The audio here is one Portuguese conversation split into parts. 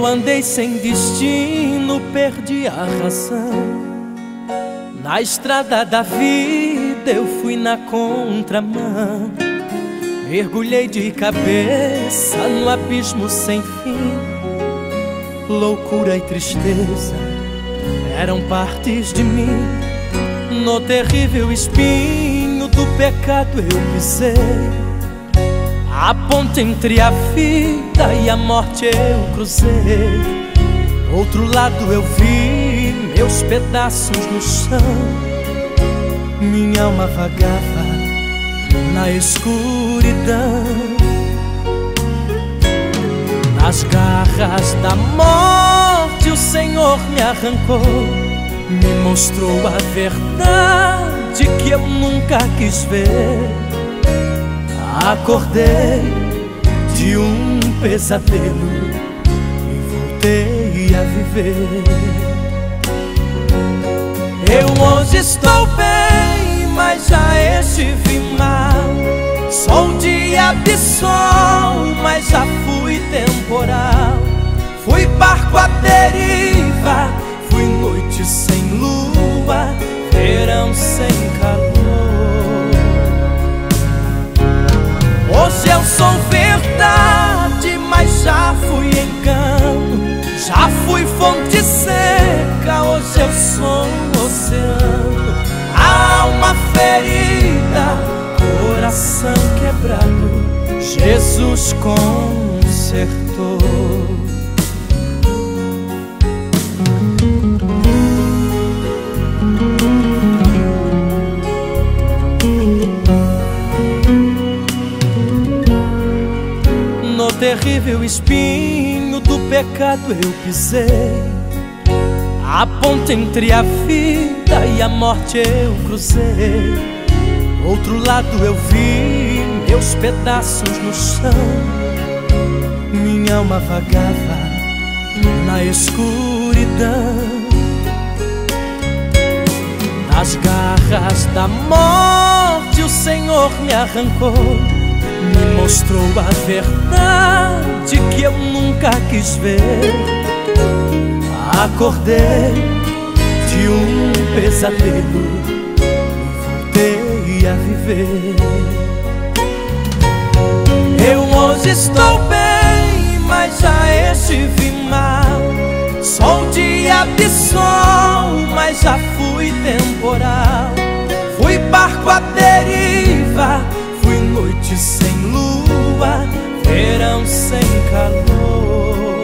Eu andei sem destino, perdi a razão. Na estrada da vida eu fui na contramão. Mergulhei de cabeça no abismo sem fim. Loucura e tristeza eram partes de mim. No terrível espinho do pecado eu pisei. A ponte entre a vida e a morte eu cruzei. Outro lado eu vi meus pedaços no chão. Minha alma vagava na escuridão. Nas garras da morte o Senhor me arrancou. Me mostrou a verdade que eu nunca quis ver. Acordei de um pesadelo e voltei a viver. Eu hoje estou bem, mas já estive mal. Sou dia de sol, mas já fui temporal. Fui barco à deriva, fui noite sem lua, verão sem calor. Hoje eu sou verdade, mas já fui engano. Já fui fonte seca, hoje eu sou um oceano. Alma ferida, coração quebrado, Jesus consertou. Terrível espinho do pecado eu pisei. A ponte entre a vida e a morte eu cruzei. Outro lado eu vi meus pedaços no chão. Minha alma vagava na escuridão. Nas garras da morte o Senhor me arrancou. Me mostrou a verdade que eu nunca quis ver. Acordei de um pesadelo e voltei a viver. Eu hoje estou bem, mas já estive mal. Sou dia de sol, mas já fui temporal. Fui barco à deriva, fui noite sem lua, verão sem calor.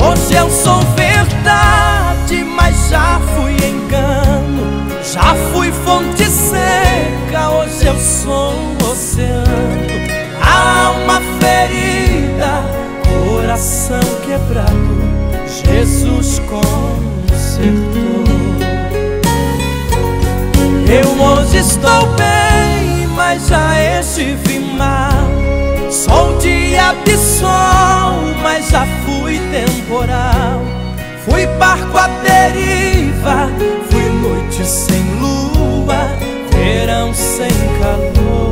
Hoje eu sou verdade, mas já fui engano. Já fui fonte seca, hoje eu sou um oceano. Alma ferida, coração quebrado, Jesus consertou. Eu hoje estou bem, mas já estive mal. Sou dia de sol, mas já fui temporal. Fui barco à deriva, fui noite sem lua, verão sem calor.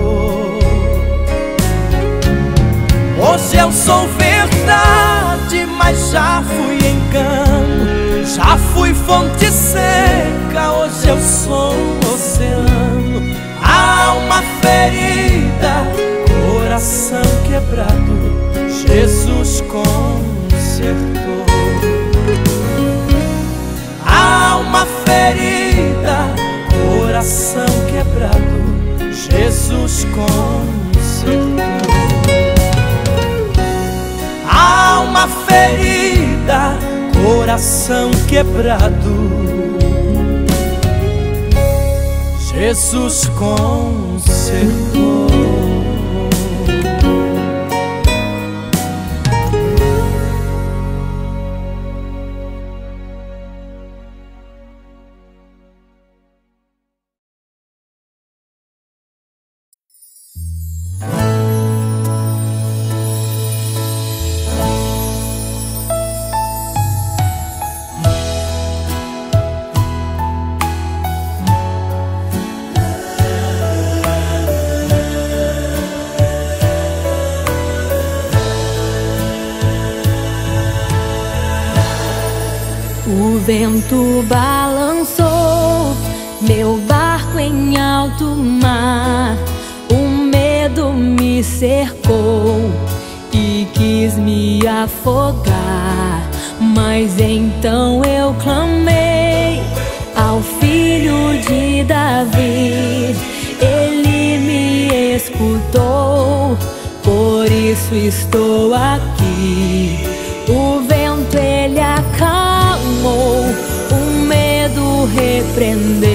Hoje eu sou verdade, mas já fui engano. Já fui fonte seca, hoje eu sou oceano. Alma ferida, coração quebrado, Jesus consertou. Alma ferida, coração quebrado, Jesus consertou. Alma ferida, coração quebrado. Jesus consertou. vento balançou meu barco em alto mar. O medo me cercou e quis me afogar. Mas então eu clamei ao filho de Davi. Ele me escutou, por isso estou aqui. aprender.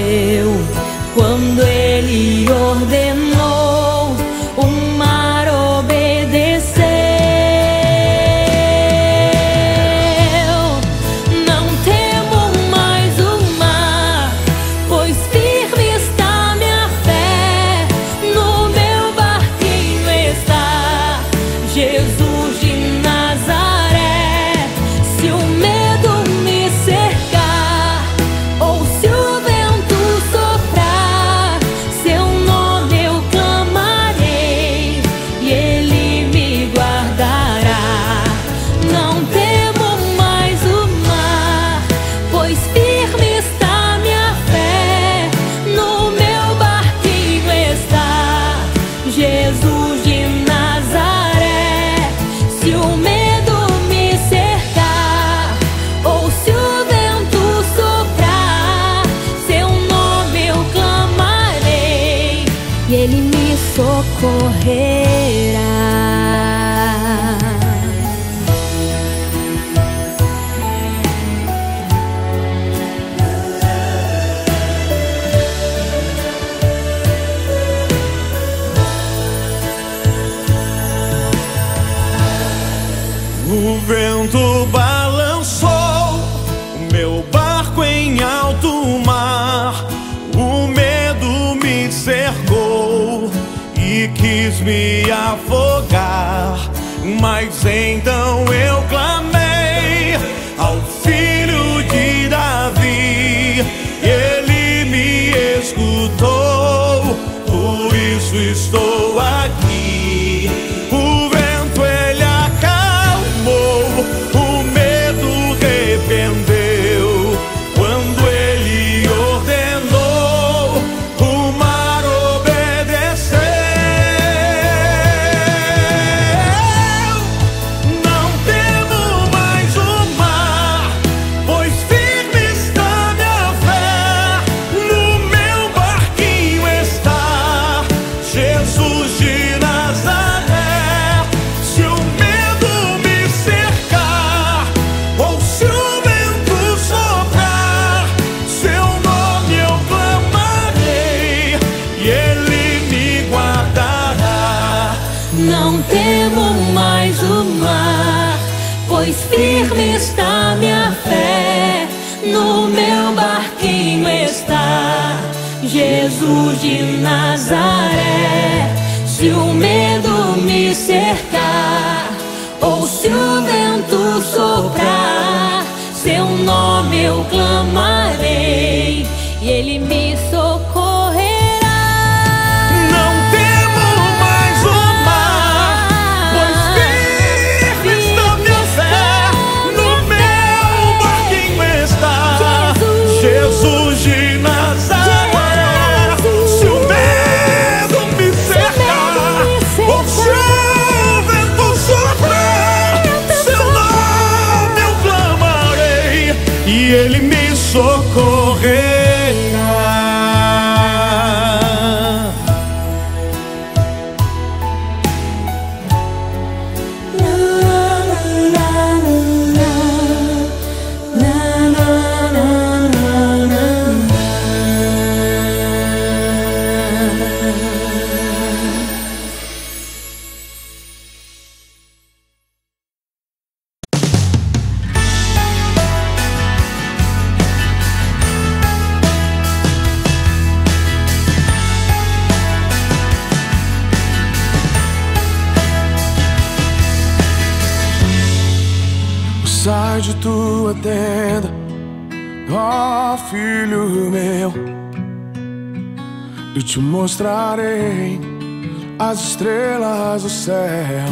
céu.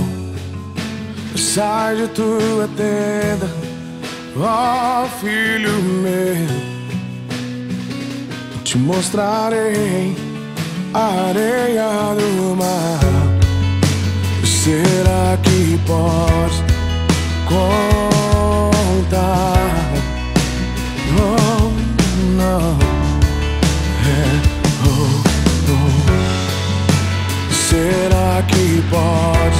Sai de tua tenda Ó oh, filho meu. Te mostrarei a areia do mar. Será que podes contar? Podes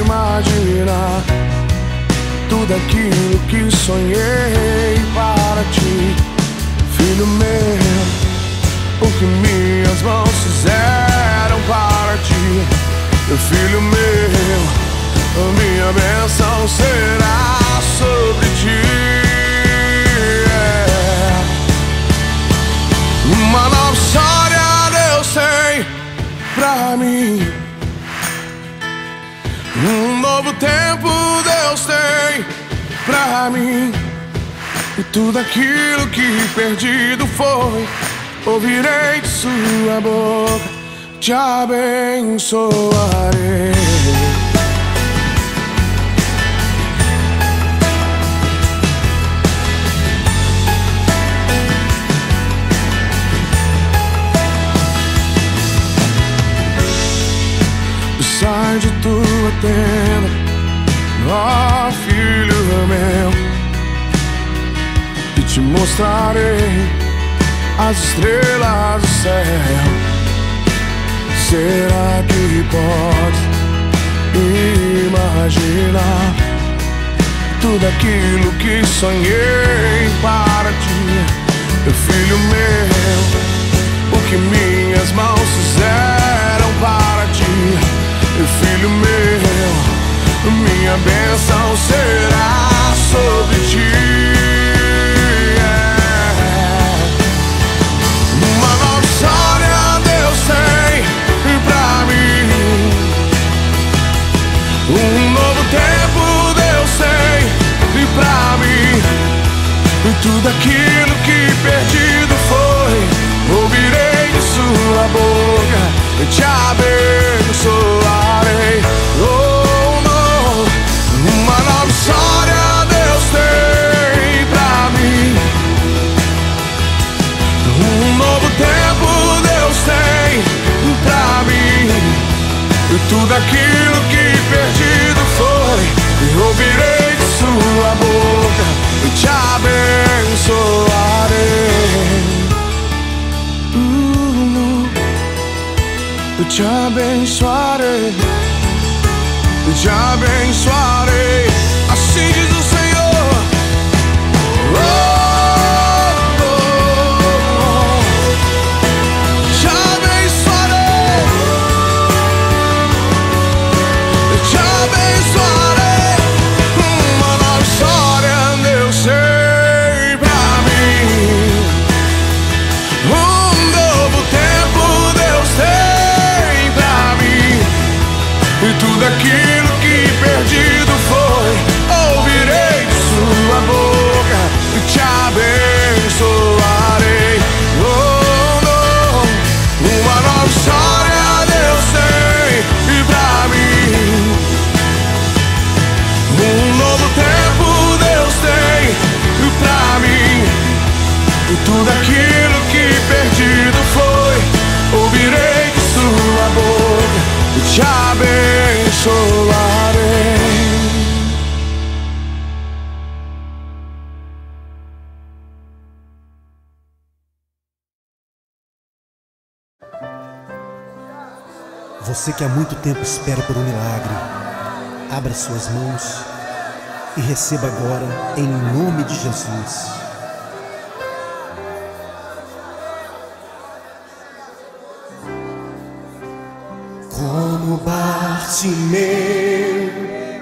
imaginar tudo aquilo que sonhei para ti, filho meu? O que minhas mãos fizeram para ti? Meu filho meu, minha bênção será sobre ti. É. Uma nova pra mim. Um novo tempo Deus tem pra mim. E tudo aquilo que perdido foi, ouvirei de sua boca te abençoarei. De tua tenda, ó filho meu, e te mostrarei as estrelas do céu Será que pode imaginar tudo aquilo que sonhei para ti, meu filho meu? O que minhas mãos fizeram para filho meu? Minha bênção será sobre ti. Tudo aquilo que perdido foi ouvirei de sua boca e te abençoarei tudo aquilo que perdido foi, eu ouvirei de sua boca e te abençoarei. Uh, eu te abençoarei, eu te abençoarei. Assim diz Você que há muito tempo espera por um milagre, abra suas mãos e receba agora em nome de Jesus. Como Bartimeu,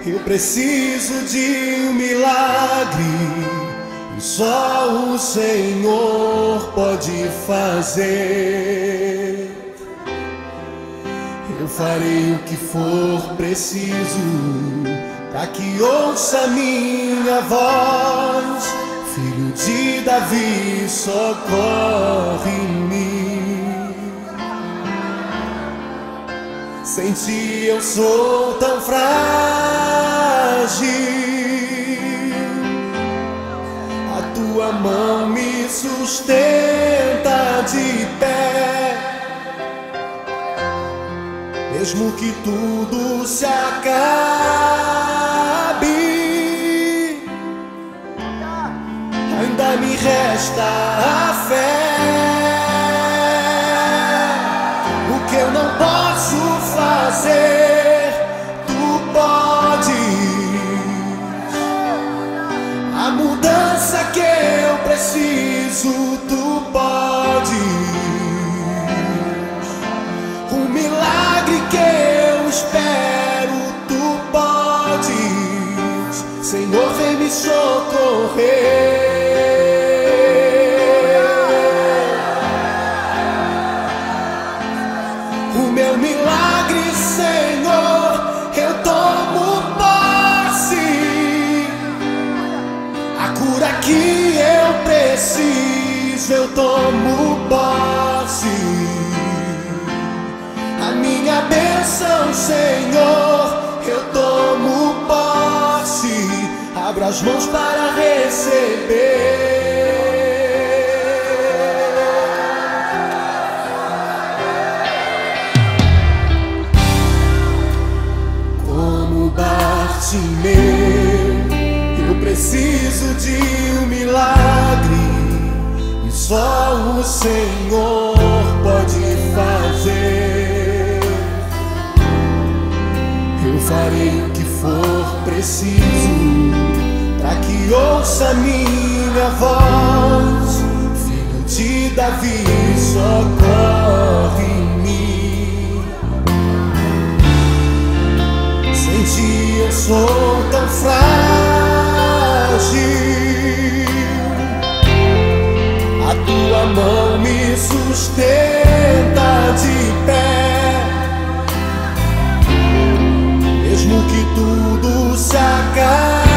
eu preciso de um milagre. Só o Senhor pode fazer. Eu farei o que for preciso para que ouça minha voz. Filho de Davi, socorre-me. Sem ti eu sou tão frágil. tua mão me sustenta de pé. Mesmo que tudo se acabe, ainda me resta a fé. Senhor, vem me socorrer. O meu milagre, Senhor, eu tomo posse. A cura que eu preciso, eu tomo posse. A minha bênção, Senhor, as mãos para receber. Como Bartimeu, eu preciso de um milagre e só o Senhor pode fazer. Eu farei o que for preciso para que ouça minha voz. Filho de Davi, socorre em mim. Sem ti eu sou tão frágil. A tua mão me sustenta de pé. Mesmo que tudo se acabe,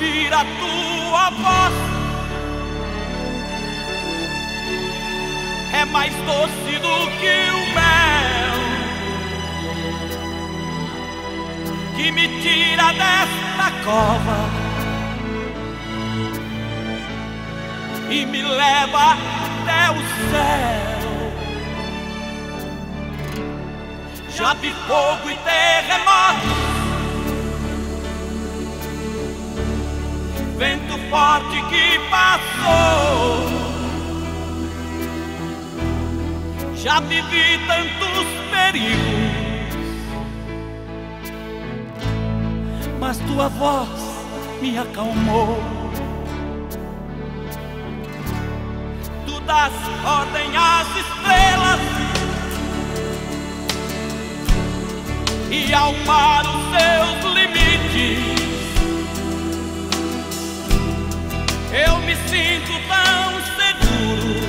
ouvir a tua voz. É mais doce do que o mel que me tira desta cova e me leva até o céu. Já vi fogo e terremoto vento forte que passou. Já vivi tantos perigos, mas tua voz me acalmou. Tu das ordem às estrelas e ao mar os seus limites. Eu me sinto tão seguro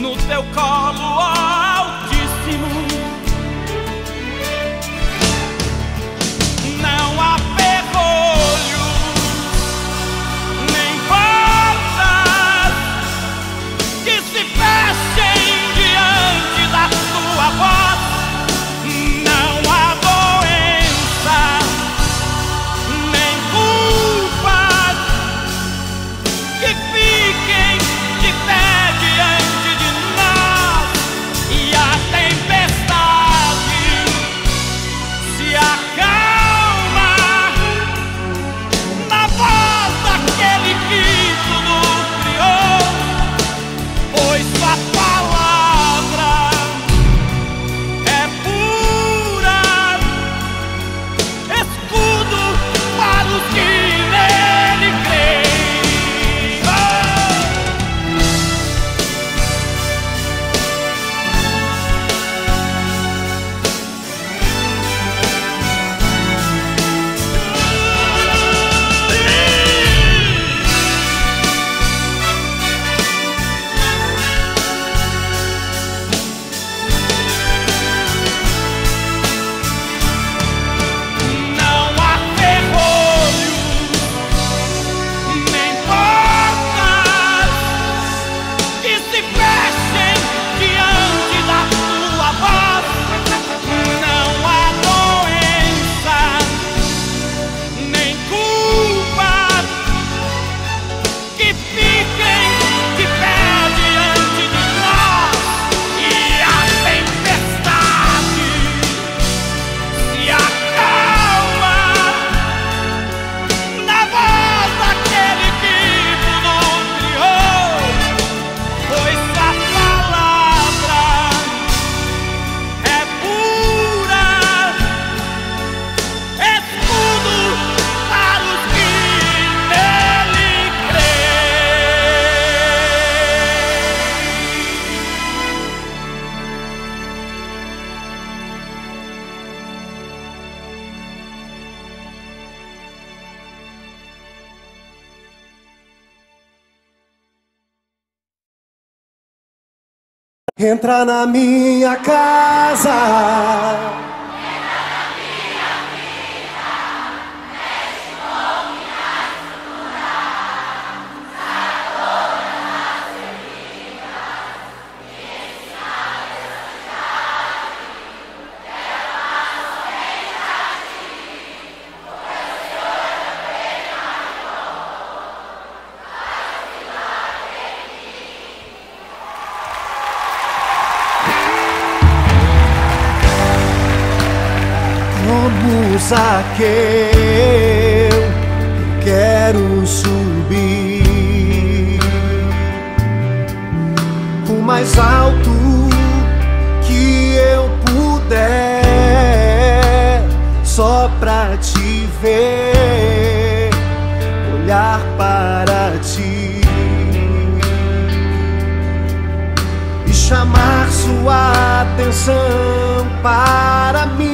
no teu colo altíssimo. Entra na minha casa. que eu quero subir. O mais alto que eu puder, só pra te ver, olhar para ti. E chamar sua atenção para mim.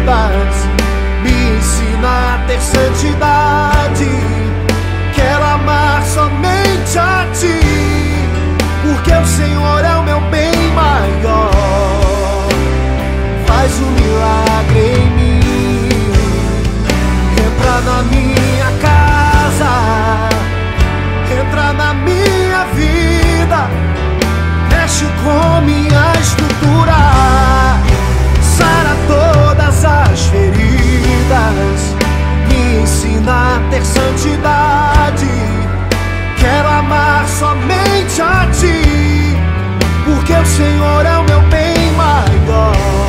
Feridas, me ensina a ter santidade. Quero amar somente a ti, porque o Senhor é o meu bem maior. Faz um milagre em mim. Entra na minha casa, entra na minha vida, mexe com minha estrutura, as feridas, me ensina a ter santidade. Quero amar somente a ti, porque o Senhor é o meu bem maior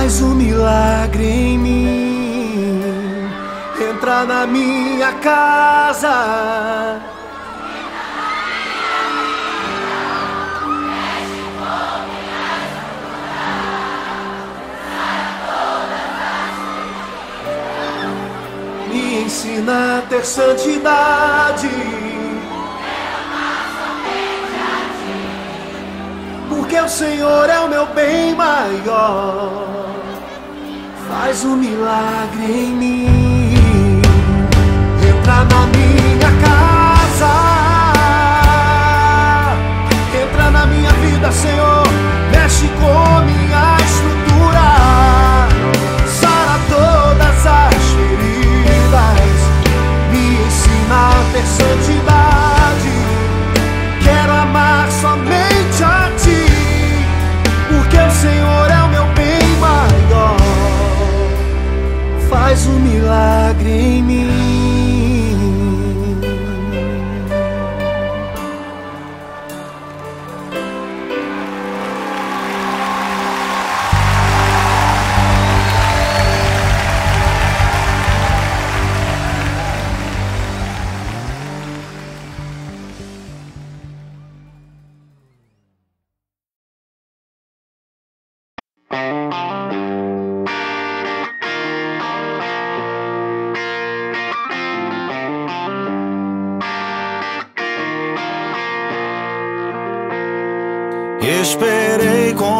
faz um milagre em mim. Entra na minha casa. Ensina a ter santidade. Porque o Senhor é o meu bem maior. Faz um milagre em mim. Entra na minha casa. Entra na minha vida, Senhor. Mexe com minha estrutura. Sara todas as ter santidade. Quero amar somente a ti, porque o Senhor é o meu bem maior. Faz um milagre em mim.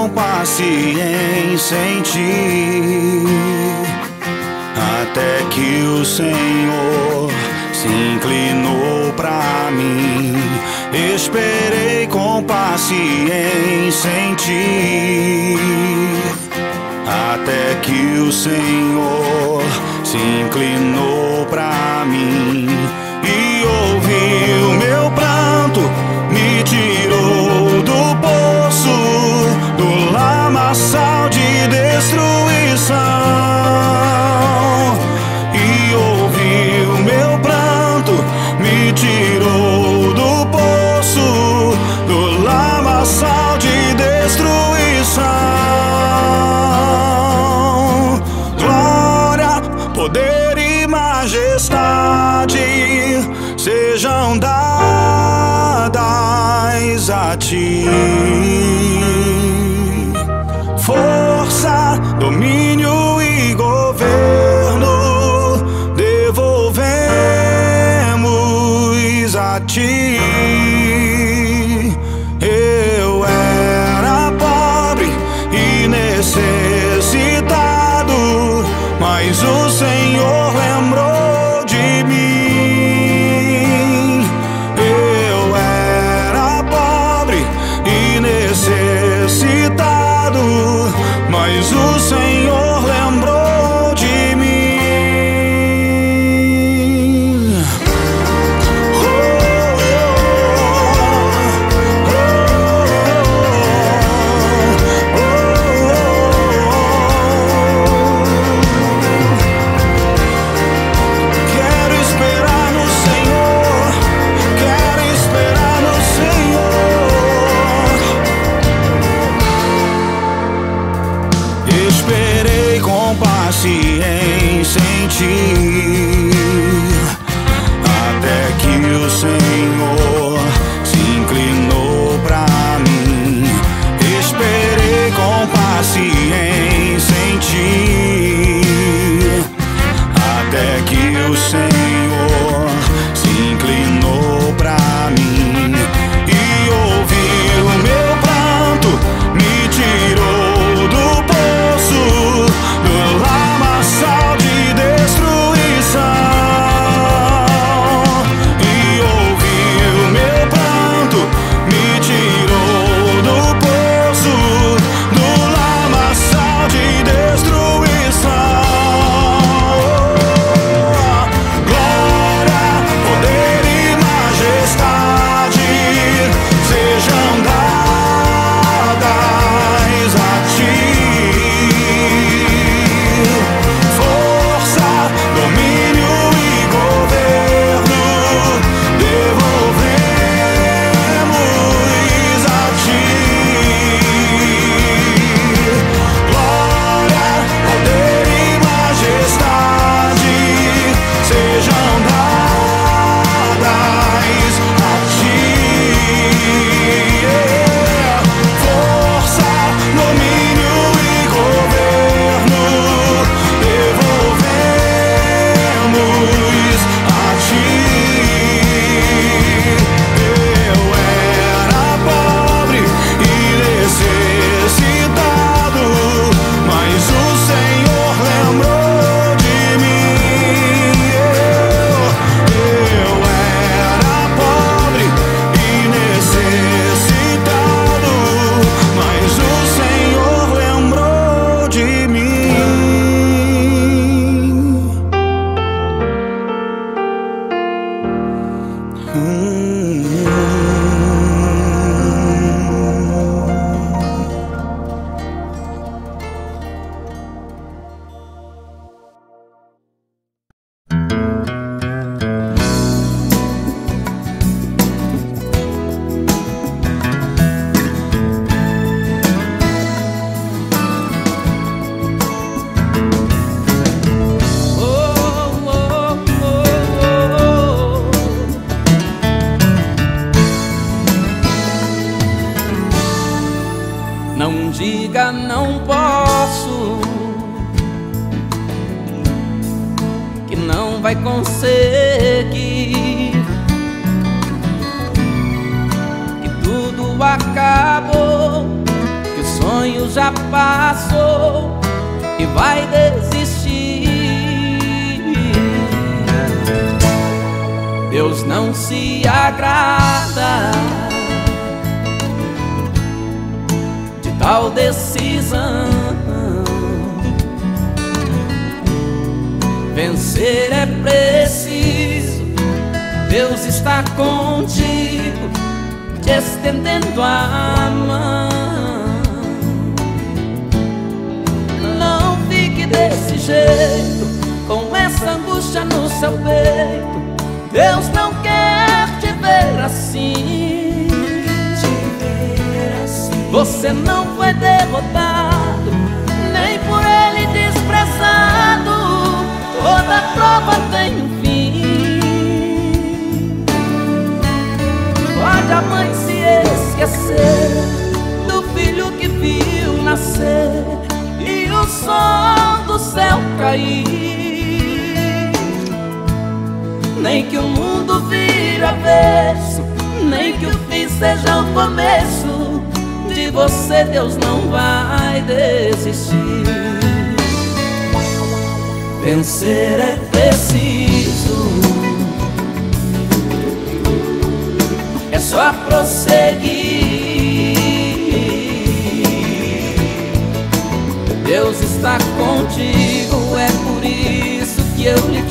Com paciência em ti, até que o Senhor se inclinou pra mim. Esperei com paciência em ti, até que o Senhor se inclinou pra mim e ouviu meu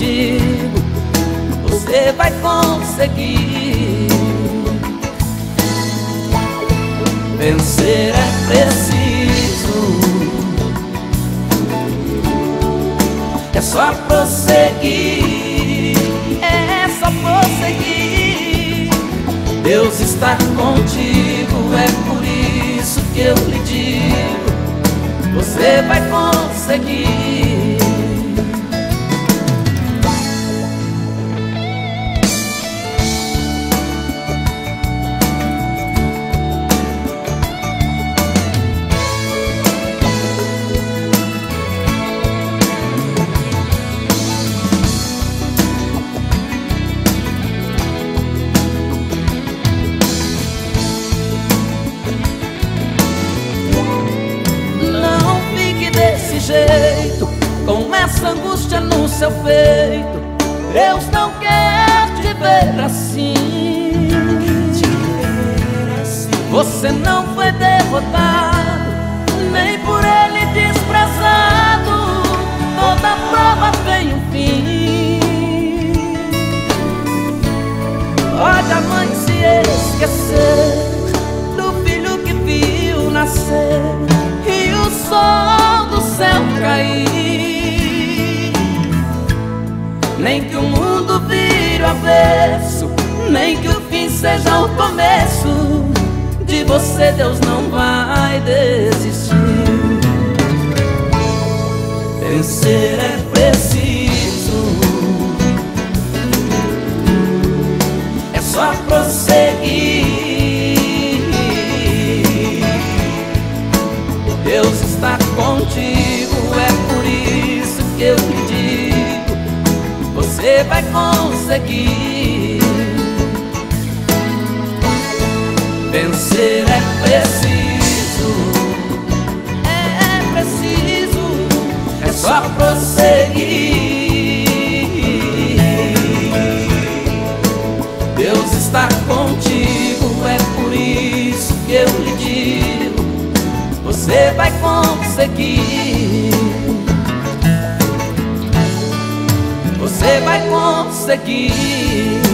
digo você vai conseguir. Vencer é preciso, é só prosseguir, é só prosseguir. Deus está contigo, é por isso que eu lhe digo: você vai conseguir. Seu peito. Deus não quer te ver assim. Você não foi derrotado, nem por ele desprezado. Toda prova tem um fim. Pode a mãe se esquecer do filho que viu nascer e o sol do céu cair nem que o mundo vire o avesso, nem que o fim seja o começo. De você Deus não vai desistir. Vencer é vai conseguir. Vencer é preciso, é preciso, é só prosseguir. Deus está contigo, é por isso que eu lhe digo: você vai conseguir. Vai conseguir.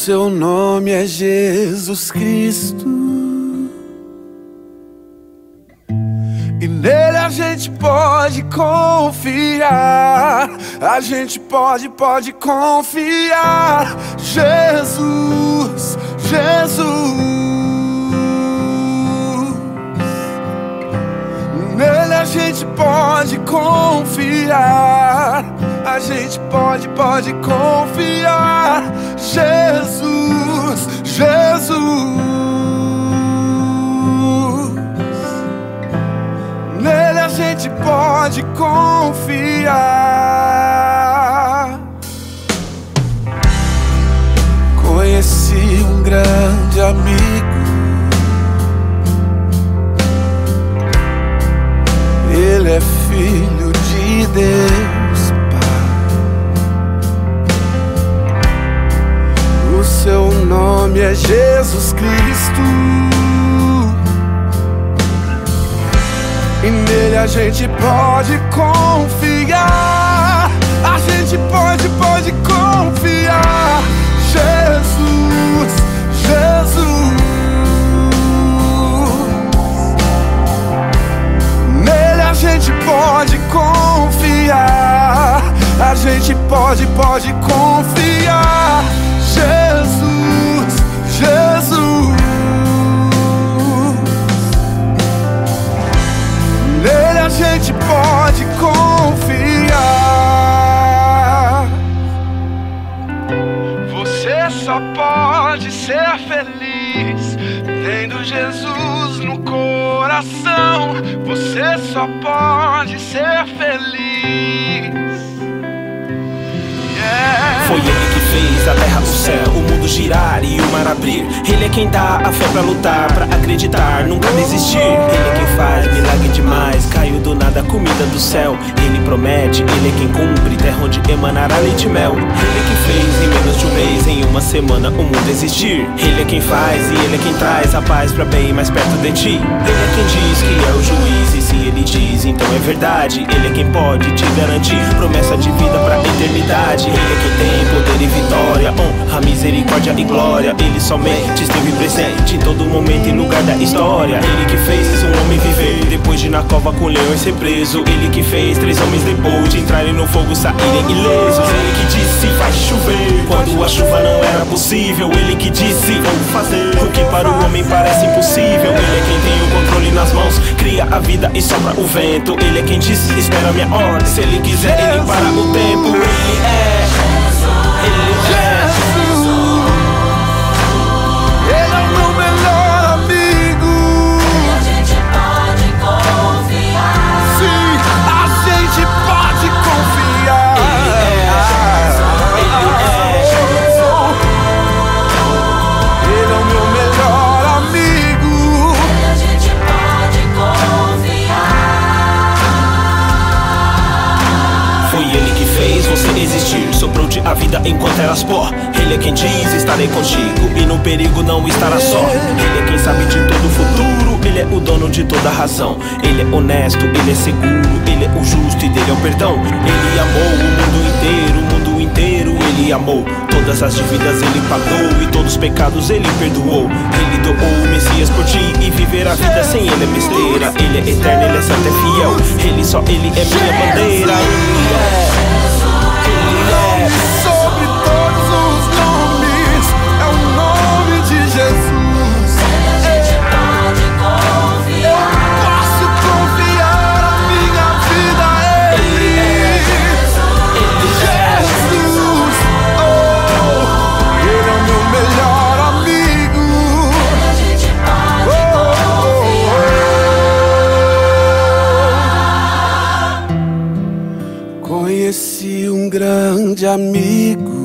Seu nome é Jesus Cristo. E nele a gente pode confiar. A gente pode, pode confiar. Jesus, Jesus. Nele a gente pode confiar. A gente pode, pode confiar. Jesus, Jesus. Nele a gente pode confiar. Conheci um grande amigo Ele é filho de Deus, nome é Jesus Cristo. E nele a gente pode confiar. A gente pode, pode confiar. Jesus, Jesus. gente pode confiar. A gente pode, pode confiar. Jesus, Jesus. Nele a gente pode confiar. Você só pode ser feliz tendo Jesus no coração. Você só pode ser feliz. Foi ele fez a terra, o céu, o mundo girar e o mar abrir. Ele é quem dá a fé pra lutar, pra acreditar, nunca desistir. Ele é quem faz milagre demais, caiu do nada comida do céu. Ele promete, ele é quem cumpre, terra onde emanará leite e mel. Ele é que fez em menos de um mês, em uma semana, o mundo existir. Ele é quem faz e ele é quem traz a paz pra bem mais perto de ti. Ele é quem diz que é o juiz ele diz, então é verdade. Ele é quem pode te garantir promessa de vida pra eternidade. Ele é quem tem poder e vitória, honra, misericórdia e glória. Ele somente esteve presente em todo momento e lugar da história. Ele que fez um homem viver depois de na cova com leões ser preso. Ele que fez três homens depois de entrarem no fogo saírem ilesos. Ele que disse vai chover quando a chuva não era possível. Ele que disse vou fazer o que para o homem parece impossível. Ele é quem tem o controle nas mãos, cria a vida e sopra o vento. Ele é quem disse espera minha ordem. Se ele quiser ele para o tempo. Ele é ele perigo não estará só. Ele é quem sabe de todo o futuro, ele é o dono de toda a razão. Ele é honesto, ele é seguro, ele é o justo e dele é o perdão. Ele amou o mundo inteiro, o mundo inteiro ele amou. Todas as dívidas ele pagou e todos os pecados ele perdoou. Ele doou o Messias por ti e viver a vida sem ele é besteira. Ele é eterno, ele é santo, é fiel. Ele só ele é minha bandeira. Ele é. Sobre todos amigo.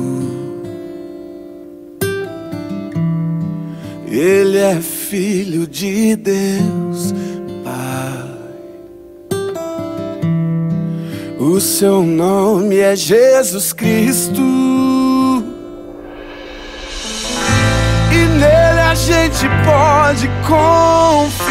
Ele é filho de Deus, Pai. O seu nome é Jesus Cristo. E nele a gente pode confiar.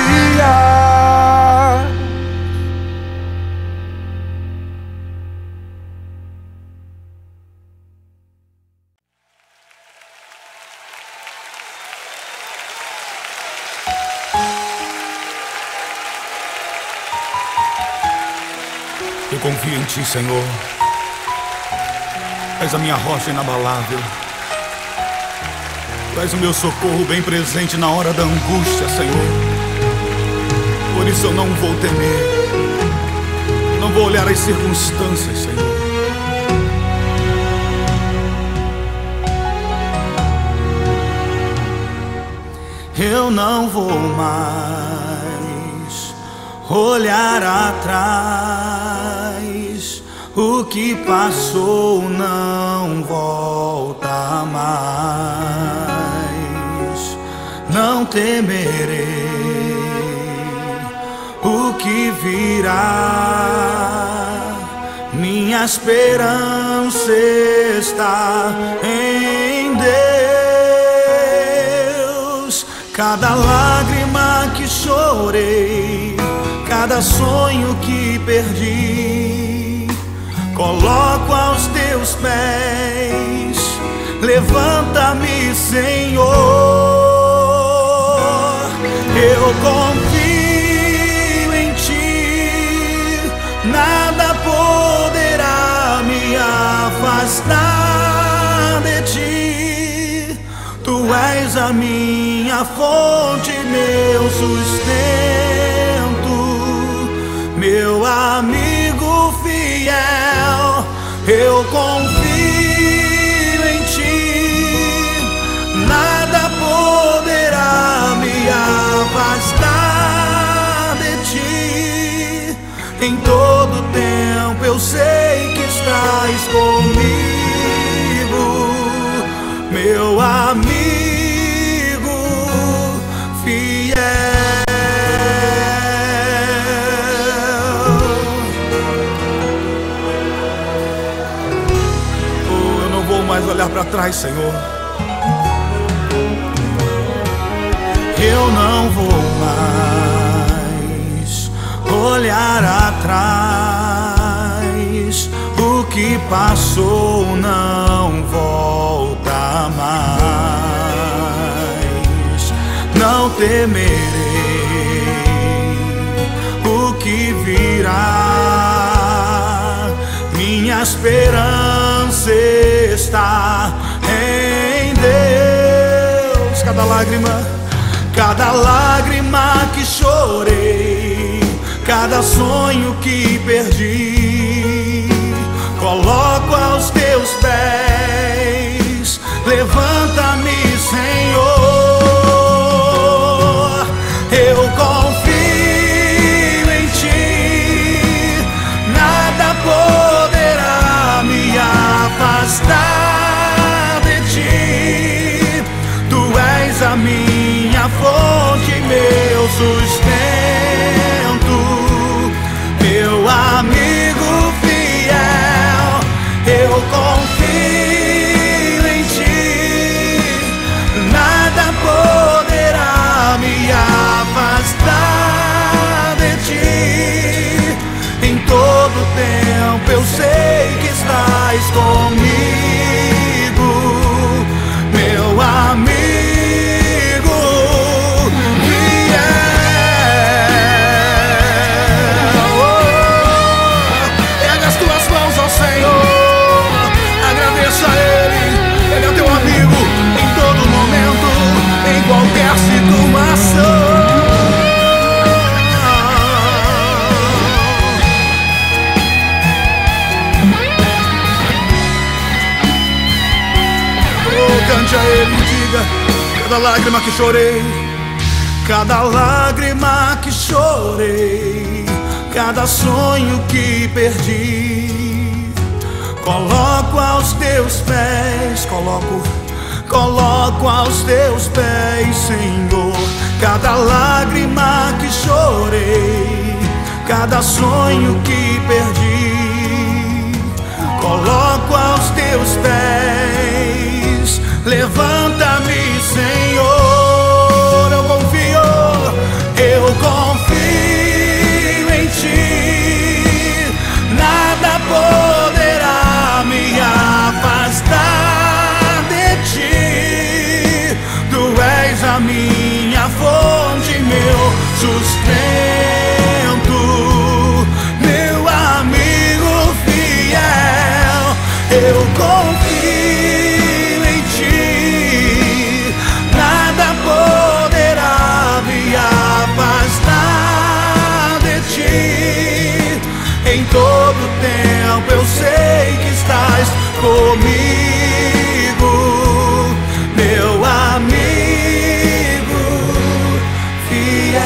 Ti, Senhor. És a minha rocha inabalável. Tu és o meu socorro bem presente na hora da angústia, Senhor. Por isso eu não vou temer. Não vou olhar as circunstâncias, Senhor. Eu não vou mais olhar atrás. O que passou não volta mais. Não temerei o que virá. Minha esperança está em Deus. Cada lágrima que chorei, cada sonho que perdi, coloco aos teus pés. Levanta-me, Senhor. Eu confio em ti, nada poderá me afastar de ti. Tu és a minha fonte, meu sustento, meu amigo fiel. Eu confio em ti, nada poderá me afastar de ti. Em todo tempo eu sei que estás comigo, meu amigo olhar para trás, Senhor. Eu não vou mais olhar atrás. O que passou não volta mais. Não temerei Minha esperança está em Deus. Cada lágrima, cada lágrima que chorei, cada sonho que perdi, coloco aos teus pés. Levanta-me, sustento, meu amigo fiel. Eu confio em ti, nada poderá me afastar de ti. Em todo tempo eu sei que estás comigo, cada lágrima que chorei, cada lágrima que chorei, cada sonho que perdi, coloco aos teus pés, coloco, coloco aos teus pés, Senhor, cada lágrima que chorei, cada sonho que perdi coloco aos teus pés. Levanta-me, Senhor. Eu confio, eu confio em ti. Nada poderá me afastar de ti. Tu és a minha fonte, meu sustento, comigo, meu amigo fiel.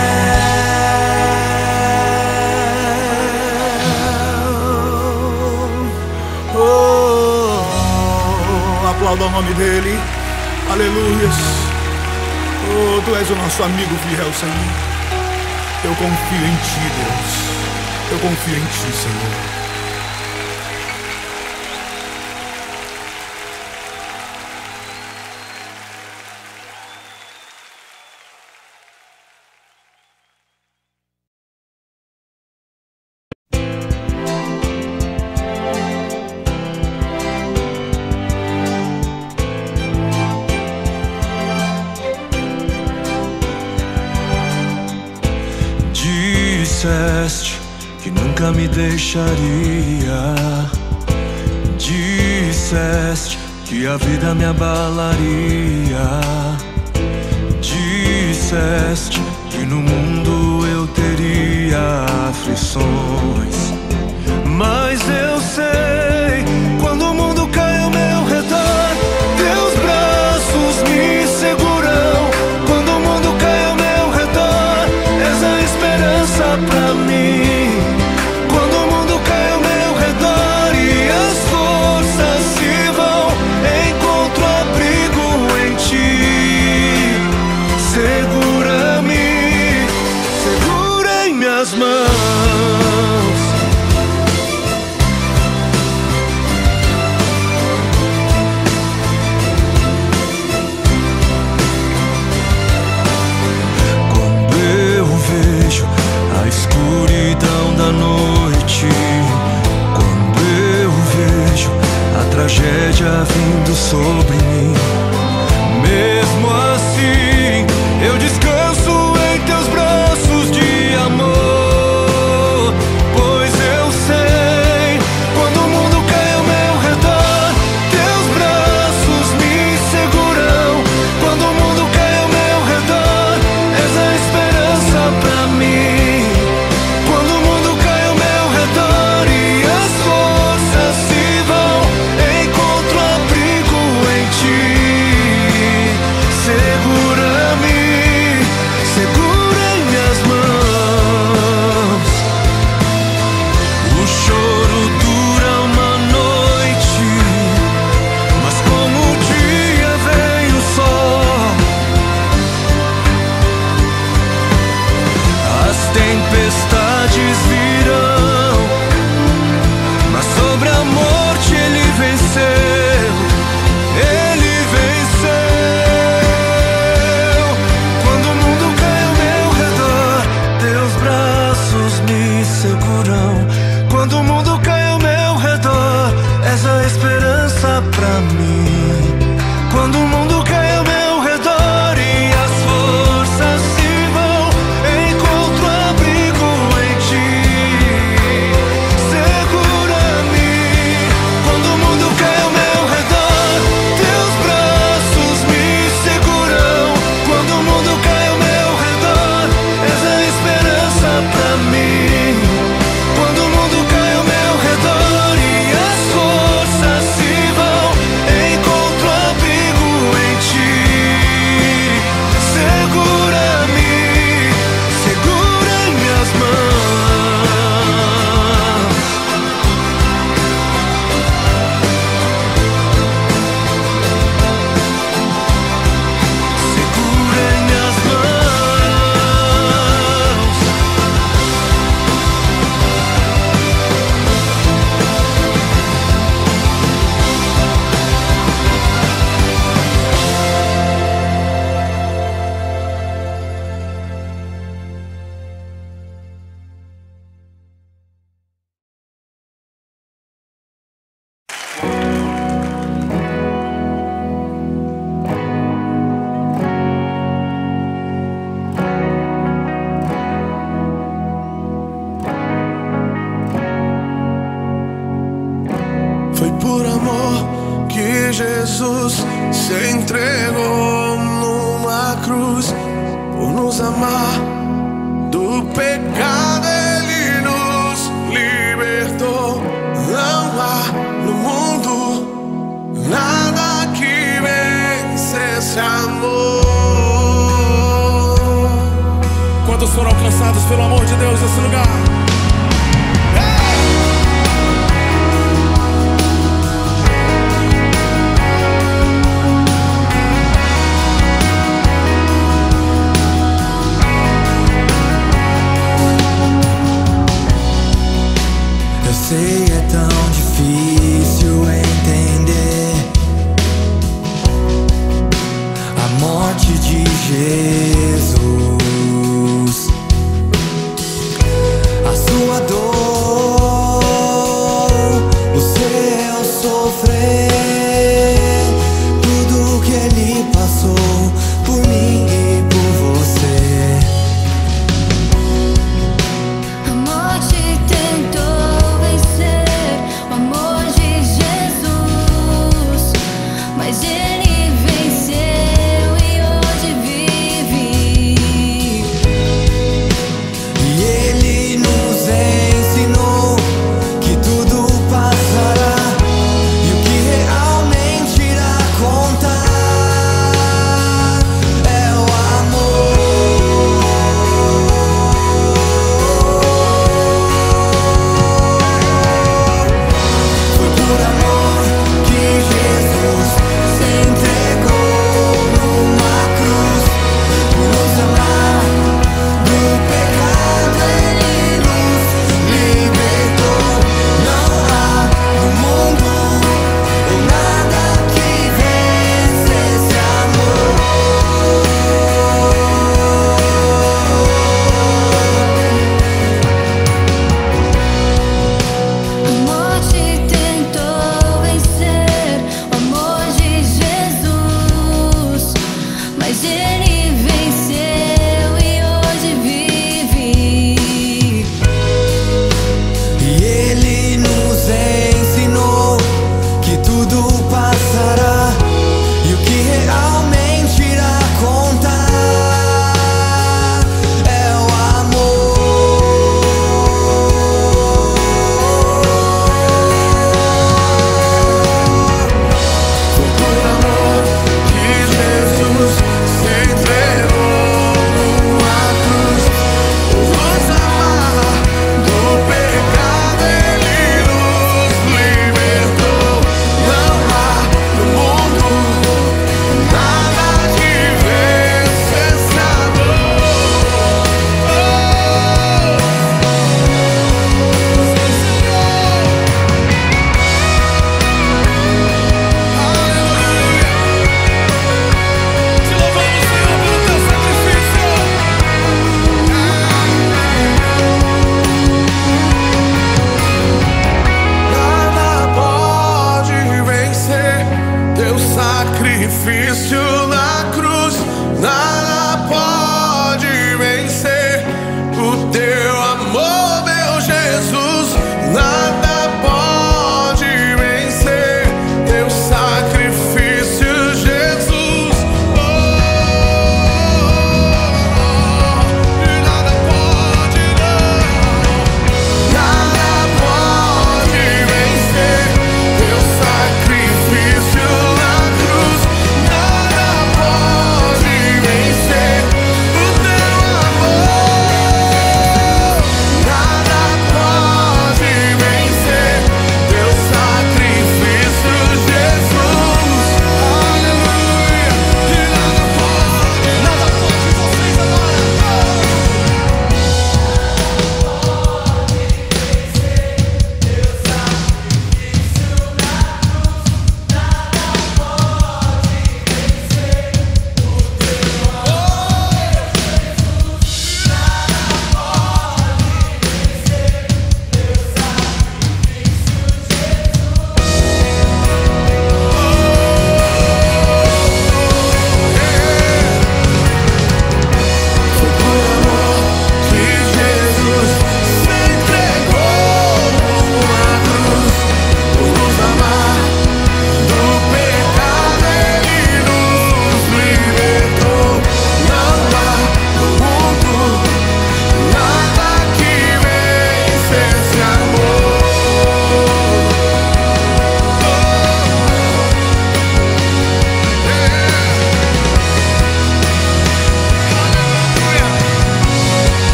Oh, oh, oh. aplauda o nome dele, aleluia. Oh, tu és o nosso amigo fiel, Senhor. Eu confio em ti, Deus. Eu confio em ti, Senhor. deixaria. Disseste que a vida me abalaria. Disseste que no mundo eu teria aflições. Mas eu sei. Jesus se entregou numa cruz por nos amar. Do pecado ele nos libertou. Não há no mundo nada que vence esse amor. Quantos foram alcançados pelo amor de Deus nesse lugar? Sei é tão difícil entender a morte de Jesus,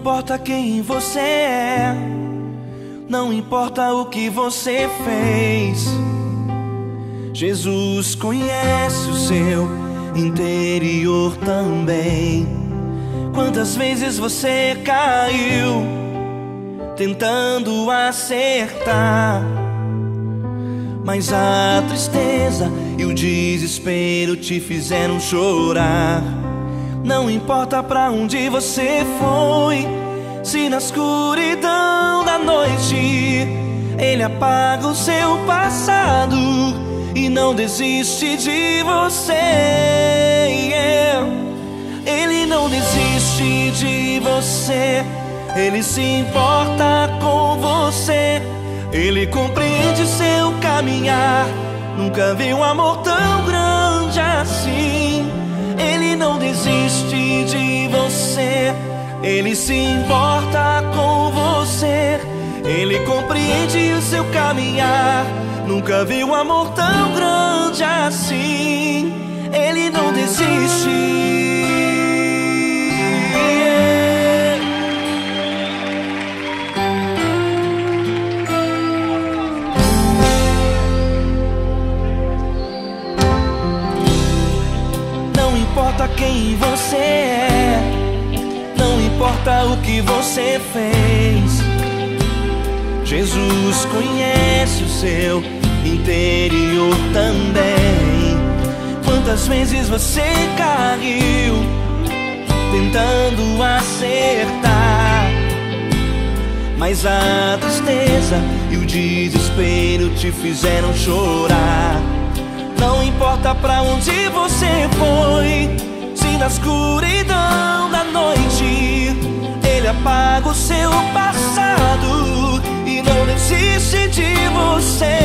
importa quem você é, não importa o que você fez. Jesus conhece o seu interior também. Quantas vezes você caiu tentando acertar? Mas a tristeza e o desespero te fizeram chorar. Não importa pra onde você foi, se na escuridão da noite ele apaga o seu passado e não desiste de você. Ele não desiste de você, ele se importa com você. Ele compreende seu caminhar. Nunca vi um amor tão grande desiste de você. Ele se importa com você. Ele compreende o seu caminhar. Nunca vi um amor tão grande assim. Ele não desiste. Quem você é, não importa o que você fez. Jesus conhece o seu interior também. Quantas vezes você caiu tentando acertar? Mas a tristeza e o desespero te fizeram chorar. Não importa pra onde você foi, se na escuridão da noite ele apaga o seu passado e não desiste de você.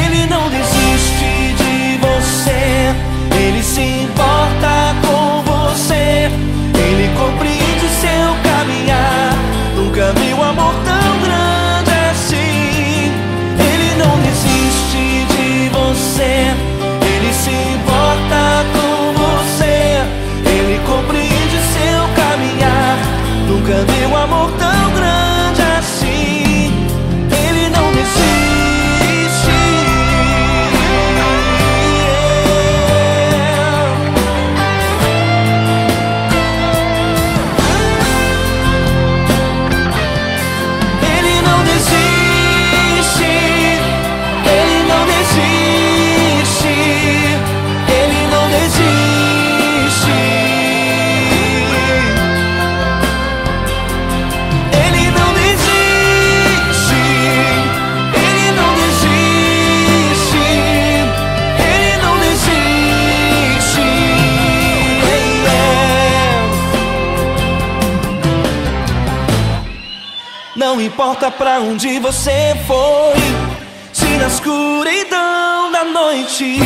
Ele não desiste de você, ele se importa com você, ele compreende seu caminhar. Nunca vi um amor tão importa pra onde você foi, se na escuridão da noite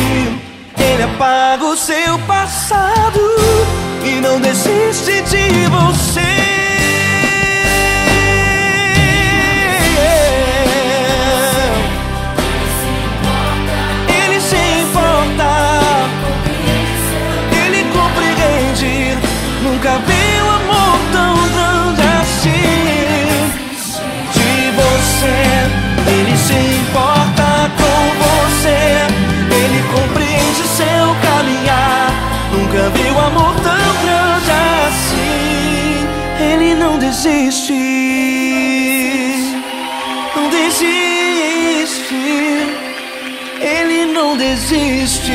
ele apaga o seu passado e não desiste de você. Ele compreende seu caminhar. Nunca vi um amor tão grande assim. Ele não desiste. Não desiste. Ele não desiste.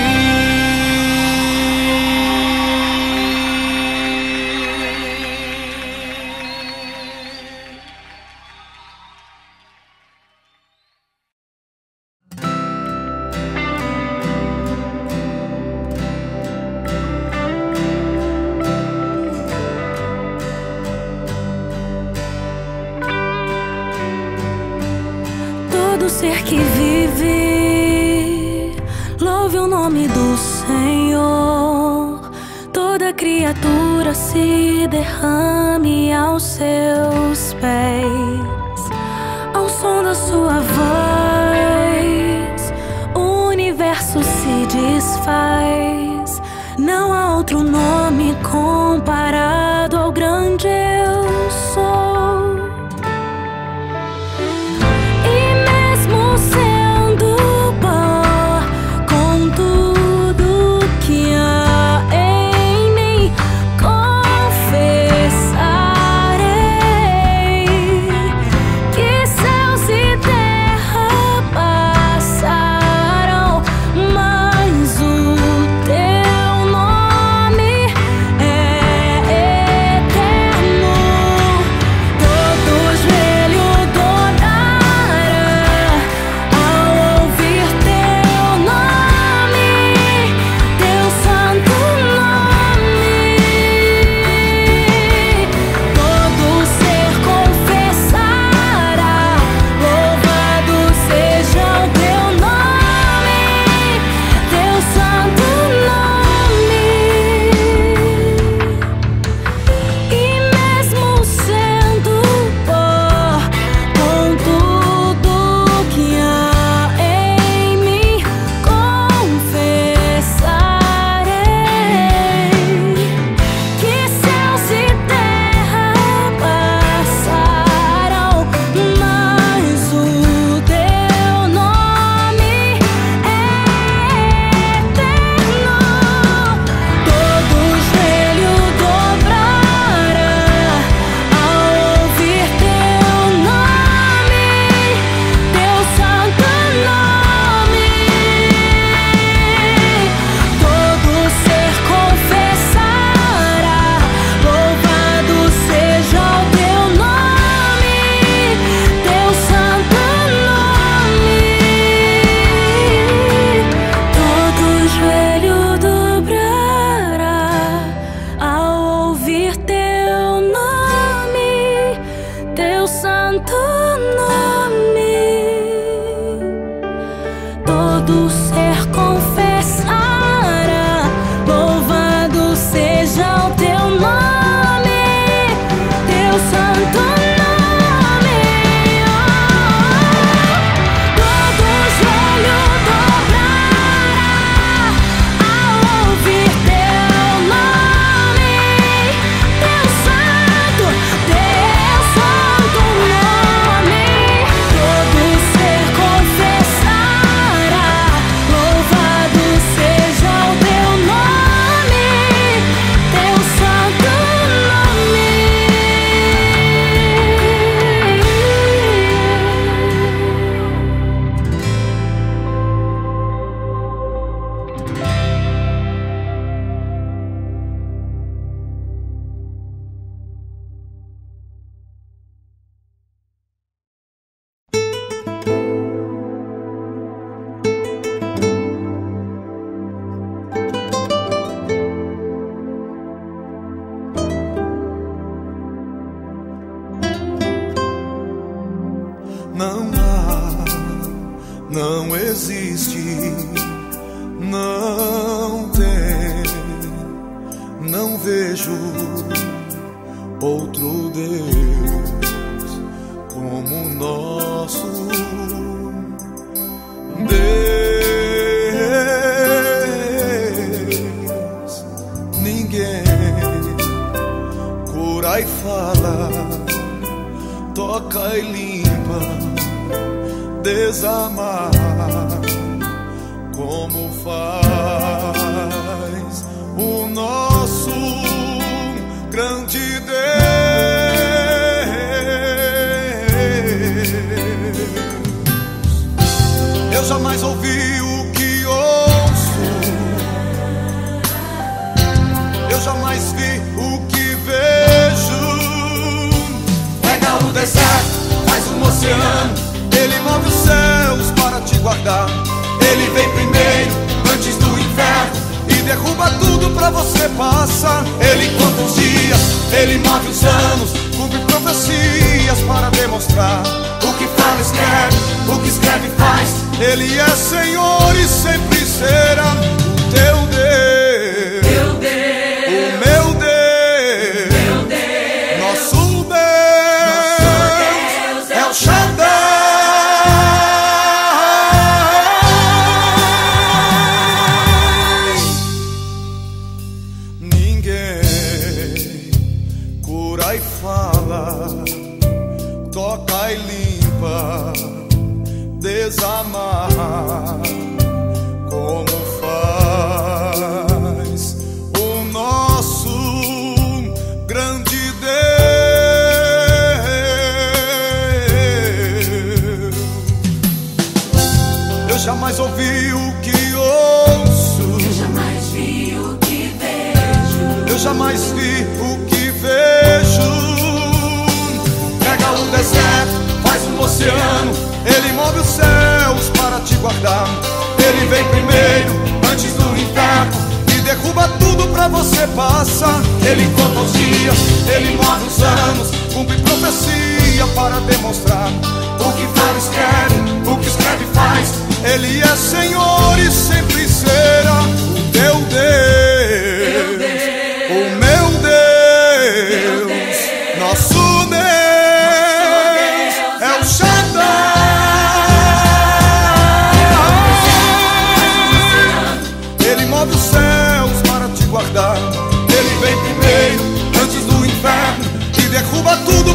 Desamar como faz o nosso grande Deus. Eu jamais ouvi o que ouço, eu jamais vi o que vejo. Pega o deserto, faz um oceano, para te guardar. Ele vem primeiro, antes do inferno, e derruba tudo pra você passar. Ele conta os dias, ele move os anos, cumpre profecias para demonstrar. O que fala, escreve, o que escreve, faz. Ele é Senhor e sempre será o teu Deus. Você passar. Ele conta os dias, ele move os anos, cumpre profecia para demonstrar. O que fala, escreve, o que escreve, faz. Ele é Senhor e sempre será o teu Deus. O meu Deus,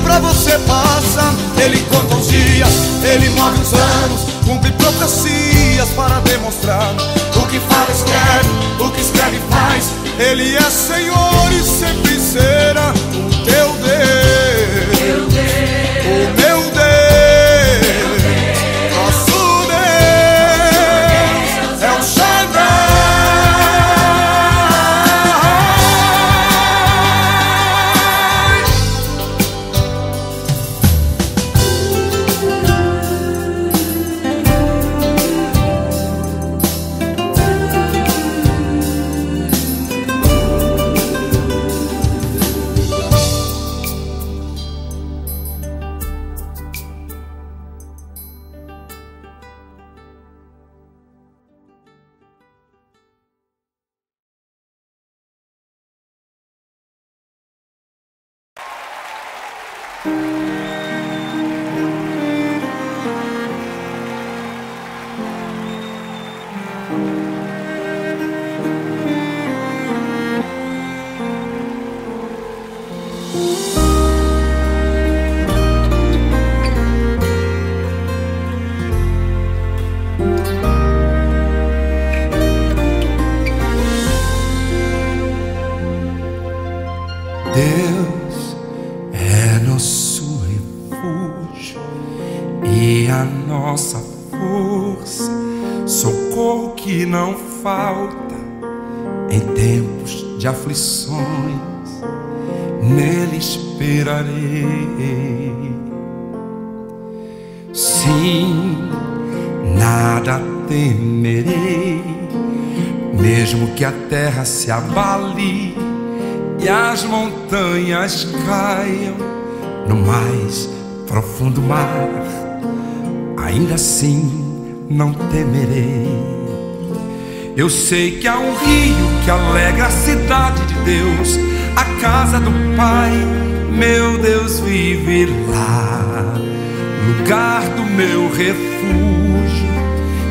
pra você passar. Ele conta os dias, ele move os anos, cumpre profecias para demonstrar. O que fala, escreve, o que escreve, faz. Ele é Senhor e sempre será que a terra se abale e as montanhas caiam no mais profundo mar, ainda assim não temerei. Eu sei que há um rio que alegra a cidade de Deus, a casa do Pai, meu Deus vive lá, lugar do meu refúgio,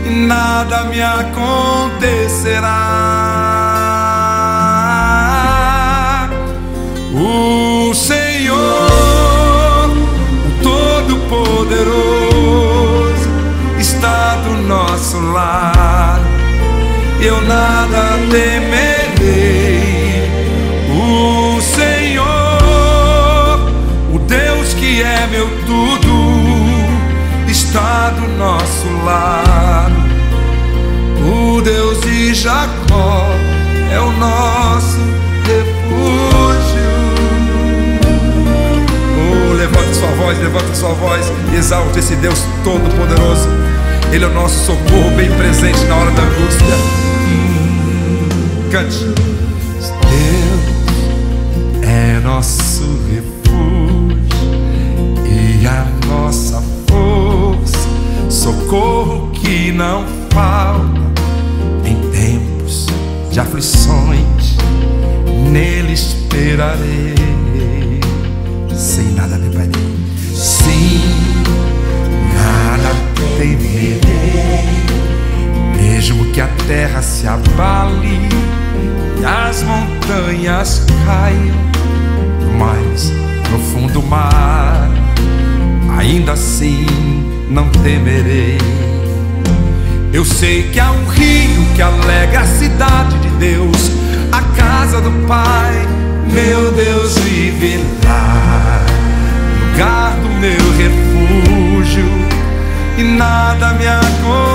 e nada me acontecerá. O Senhor, o Todo-Poderoso, está do nosso lado eu nada temerei. O Senhor, o Deus que é meu tudo, está do nosso lado. O Deus de Jacó é o nosso sua voz, levante sua voz, exalte esse Deus todo-poderoso. Ele é o nosso socorro bem presente na hora da angústia. Cante. Deus é nosso refúgio e a nossa força, socorro que não falta em tempos de aflições. Nele esperarei, temerei, mesmo que a terra se abale as montanhas caiam no mais profundo mar, ainda assim não temerei. Eu sei que há um rio que alega a cidade de Deus, a casa do Pai, meu Deus vive lá, lugar do meu refúgio, e nada me acontecerá.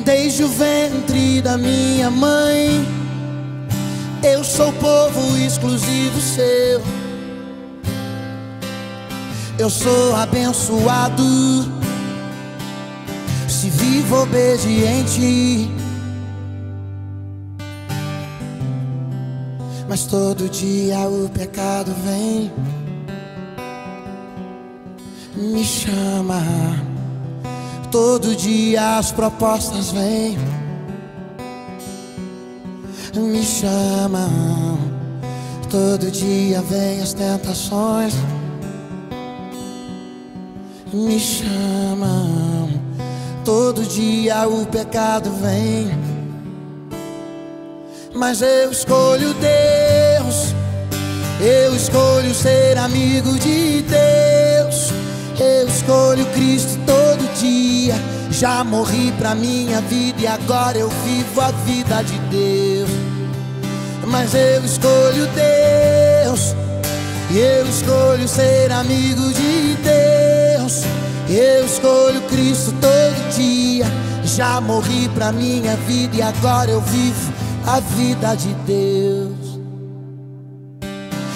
desde o ventre da minha mãe, eu sou povo exclusivo seu. Eu sou abençoado se vivo obediente. Mas todo dia o pecado vem me chama. Todo dia as propostas vêm, me chamam. Todo dia vem as tentações me chamam. Todo dia o pecado vem, mas eu escolho Deus. Eu escolho ser amigo de Deus. Escolho Cristo todo dia. Já morri pra minha vida e agora eu vivo a vida de Deus. Mas eu escolho Deus. E eu escolho ser amigo de Deus. Eu escolho Cristo todo dia. Já morri pra minha vida e agora eu vivo a vida de Deus.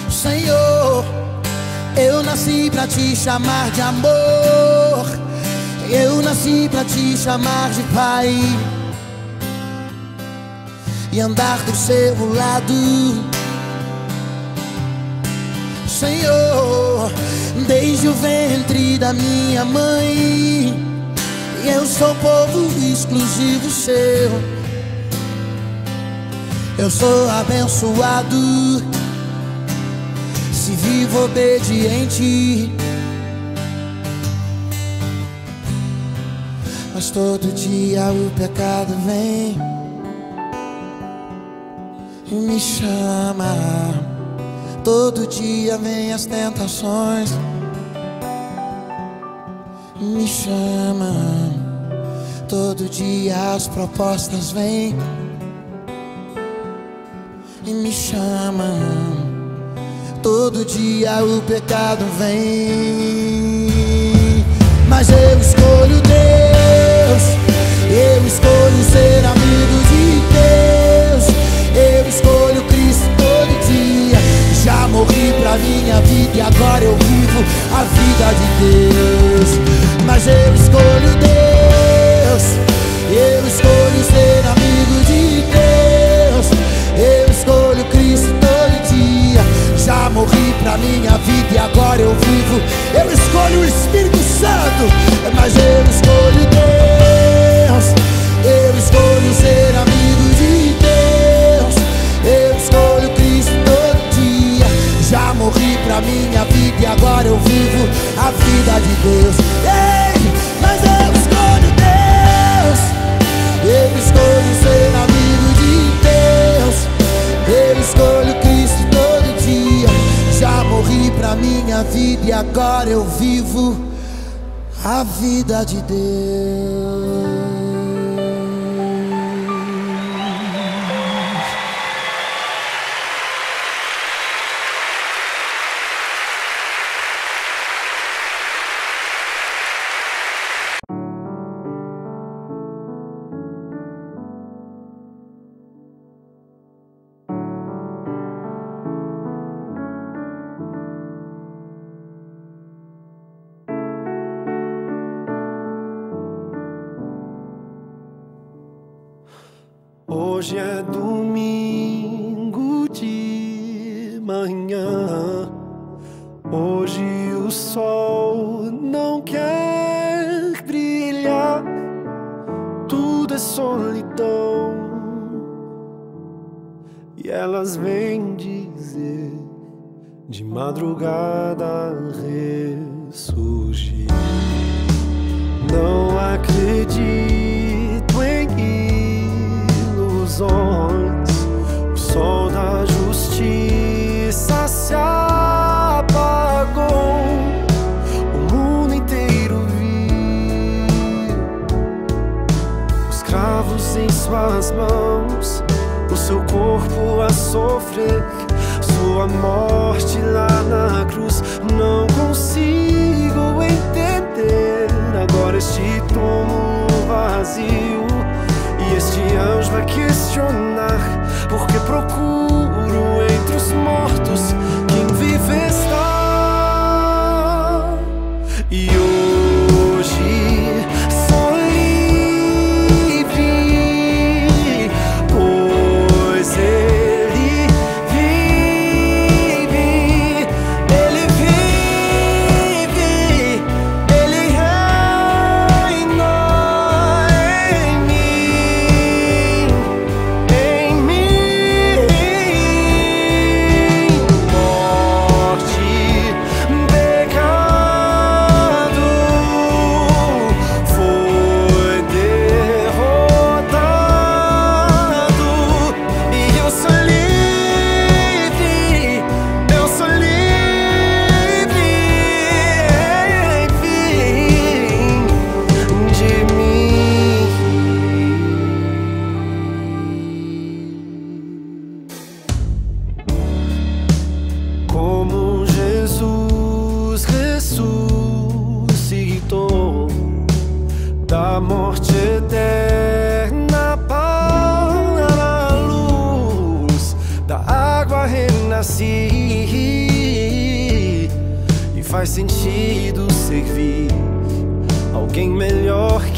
Senhor, eu nasci pra te chamar de amor. Eu nasci pra te chamar de Pai e andar do seu lado. Senhor, desde o ventre da minha mãe, eu sou povo exclusivo seu. Eu sou abençoado se vivo obediente. Mas todo dia o pecado vem e me chama. Todo dia vem as tentações, me chama. Todo dia as propostas vêm e me chamam. Todo dia o pecado vem, mas eu escolho Deus. Eu escolho ser amigo de Deus. Eu escolho Cristo todo dia. Já morri pra minha vida e agora eu vivo a vida de Deus. Mas eu escolho Deus. Eu escolho ser amigo Morri pra minha vida e agora eu vivo. Eu escolho o Espírito Santo, mas eu escolho Deus. Eu escolho ser amigo de Deus. Eu escolho vida de Deus. sentido servir. Alguém melhor que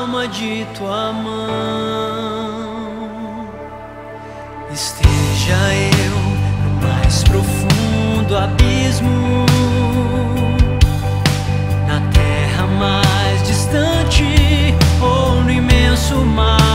palma de tua mão. Esteja eu no mais profundo abismo, na terra mais distante ou no imenso mar.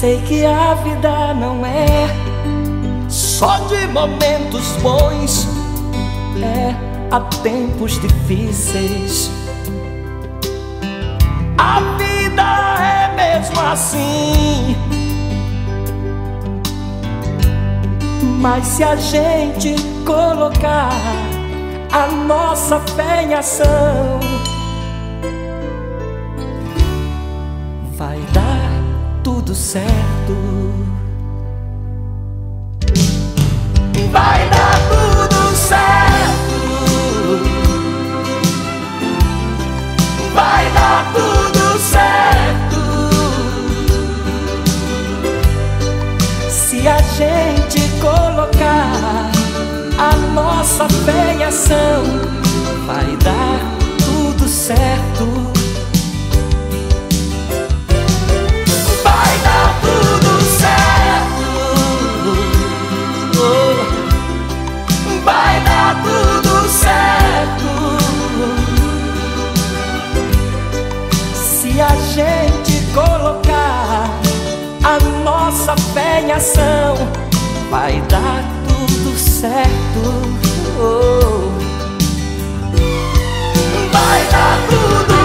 Sei que a vida não é só de momentos bons, é há tempos difíceis. A vida é mesmo assim. Mas se a gente colocar a nossa fé em ação, vai dar tudo certo. Vai dar tudo certo. vai dar tudo certo. Se a gente colocar a nossa fé em ação, vai dar tudo certo. Nossa fé em ação, vai dar tudo certo. Oh. Vai dar tudo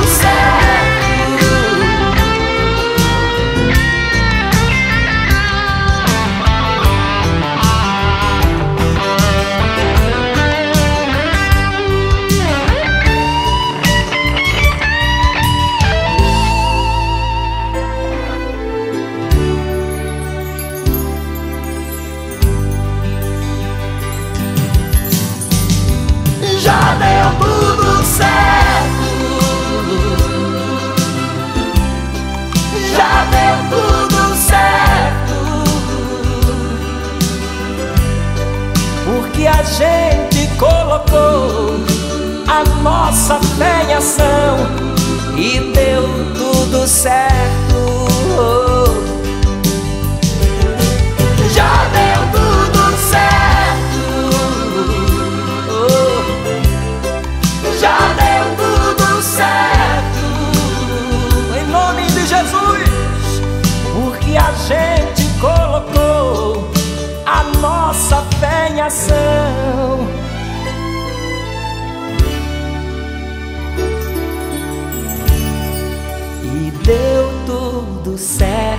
nossa fé em ação e deu tudo certo. Tudo certo.